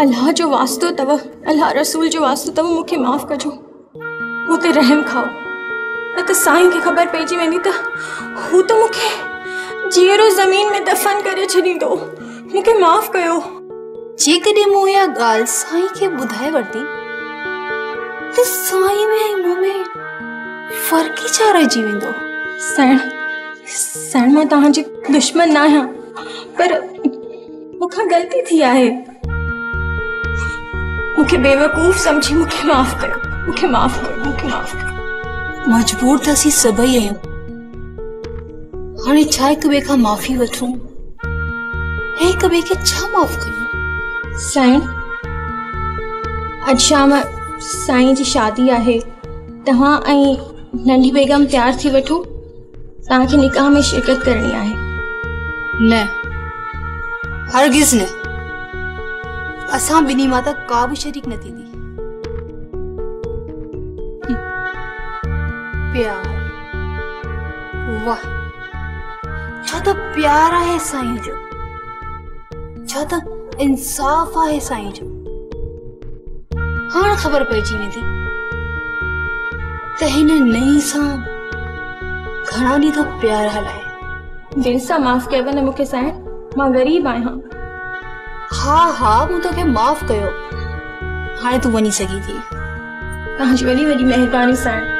अल्लाह जो वास्तो अथव अल्लाह रसूल जो वास्तो अथव मूंखे माफ़ु कजो मूं ते रहम खाओ। न त साईं खे ख़बर पइजी वेंदी त हू त मूंखे जीअरो ज़मीन में दफ़न करे छॾींदो मूंखे माफ़ु कयो जेकॾहिं मूं इहा ॻाल्हि साईं खे ॿुधाए वरिती त साईं में ऐं मूं में फ़र्क़ु ई छा रहिजी वेंदो? साईं साईं माँ तव्हांजी दुश्मन न आहियाँ पर मूंखां ग़लती थी आहे। मूंखे बेवकूफ़ सम्झी मूंखे माफ़ु कयो मूंखे माफ़ु कयो मूंखे माफ़ु कयो मजबूर त असीं सभई आहियूं हाणे छा हिक ॿिए खां माफ़ी वठूं ऐं हिक खे छा माफ़ कयूं साईं अॼु शाम, साईं जी शादी आहे तव्हां ऐं नंढी बेगम तयारु थी वठो तव्हांखे निकाह में शिरकत करणी आहे। न, हरगिज़ न। असां ॿिन्ही माँ त का बि शरीक न थींदी प्यार। वाह। छा त प्यार आहे साईं जो। छा त इंसाफ़ आहे साईं जो। हाणे ख़बर पइजी वेंदी त हिन नई सां घणा ॾींहं थो प्यार हलाए। दिलि सां माफ़ु कयव न मूंखे साईं माँ ग़रीब आहियाँ। हा हा तो तोखे माफ़ कयो हाँ तू वञी सघी थी। तव्हांजी वॾी वॾी महिरबानी साईं